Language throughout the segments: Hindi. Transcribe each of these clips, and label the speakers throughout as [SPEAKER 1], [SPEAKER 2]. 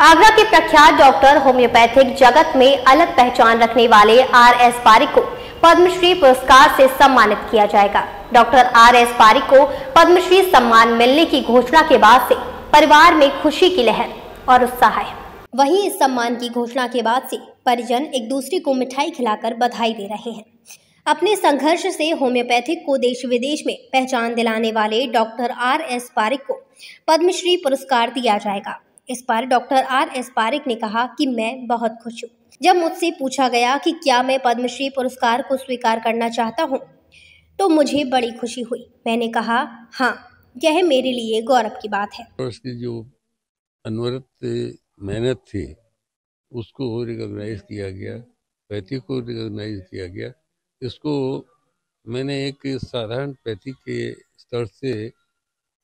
[SPEAKER 1] आगरा के प्रख्यात डॉक्टर होम्योपैथिक जगत में अलग पहचान रखने वाले आर एस पारिक को पद्मश्री पुरस्कार से सम्मानित किया जाएगा। डॉक्टर आर एस पारिक को पद्मश्री सम्मान मिलने की घोषणा के बाद से परिवार में खुशी की लहर और उत्साह है। वहीं इस सम्मान की घोषणा के बाद से परिजन एक दूसरे को मिठाई खिलाकर बधाई दे रहे हैं। अपने संघर्ष से होम्योपैथिक को देश विदेश में पहचान दिलाने वाले डॉक्टर आर एस पारिक को पद्मश्री पुरस्कार दिया जाएगा। इस पर डॉक्टर आर एस पारिक ने कहा कि मैं बहुत खुश हूँ। जब मुझसे पूछा गया कि क्या मैं पद्मश्री पुरस्कार को स्वीकार करना चाहता हूँ तो मुझे बड़ी खुशी हुई। मैंने कहा हाँ यह मेरे लिए गौरव की बात है।
[SPEAKER 2] उसकी जो अनवरत मेहनत थी, उसको रिकॉग्नाइज किया गया पैथी को रिकॉग्नाइज किया गया। इसको मैंने एक साधारण पैथी के स्तर से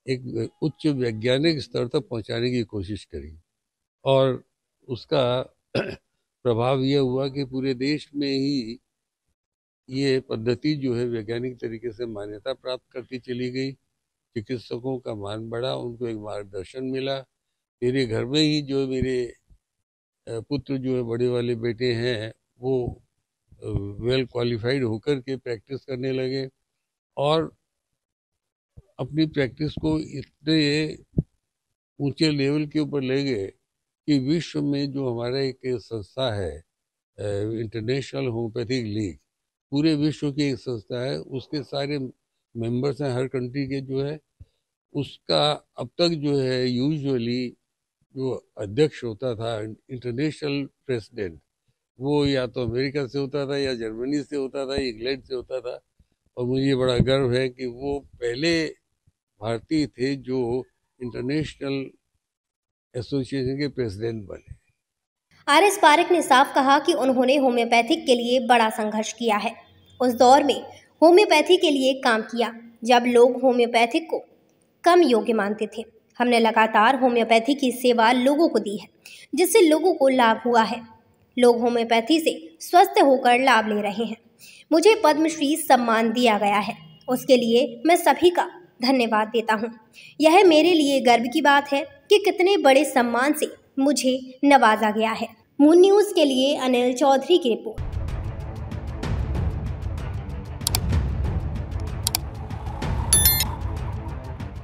[SPEAKER 2] एक उच्च वैज्ञानिक स्तर तक पहुँचाने की कोशिश करी। और उसका प्रभाव यह हुआ कि पूरे देश में ही ये पद्धति जो है वैज्ञानिक तरीके से मान्यता प्राप्त करती चली गई। चिकित्सकों का मान बढ़ा, उनको एक मार्गदर्शन मिला। मेरे घर में ही जो मेरे पुत्र जो है, बड़े वाले बेटे हैं, वो वेल क्वालिफाइड होकर के प्रैक्टिस करने लगे। और अपनी प्रैक्टिस को इतने ऊँचे लेवल के ऊपर ले गए कि विश्व में जो हमारा एक संस्था है इंटरनेशनल होम्योपैथिक लीग पूरे विश्व की एक संस्था है, उसके सारे मेंबर्स हैं, हर कंट्री के जो है, उसका अब तक जो है यूजुअली जो अध्यक्ष होता था इंटरनेशनल प्रेसिडेंट वो या तो अमेरिका से होता था या जर्मनी से होता था इंग्लैंड से होता था, और मुझे बड़ा गर्व है कि वो पहले भारतीय थे जो इंटरनेशनल एसोसिएशन के प्रेसिडेंट बने।
[SPEAKER 1] आर एस पारिक ने साफ़ कहा कि उन्होंने होम्योपैथिक के लिए बड़ा संघर्ष किया है। उस दौर में होम्योपैथी के लिए काम किया, जब लोग होम्योपैथिक को कम योग्य मानते थे। हमने लगातार होम्योपैथी की सेवा लोगों को दी है, जिससे लोगों को लाभ हुआ है। लोग होम्योपैथी से स्वस्थ होकर लाभ ले रहे हैं। मुझे पद्मश्री सम्मान दिया गया है। उसके लिए मैं सभी का धन्यवाद देता हूँ। यह मेरे लिए गर्व की बात है कि कितने बड़े सम्मान से मुझे नवाजा गया है। मून न्यूज़ के लिए अनिल चौधरी की रिपोर्ट।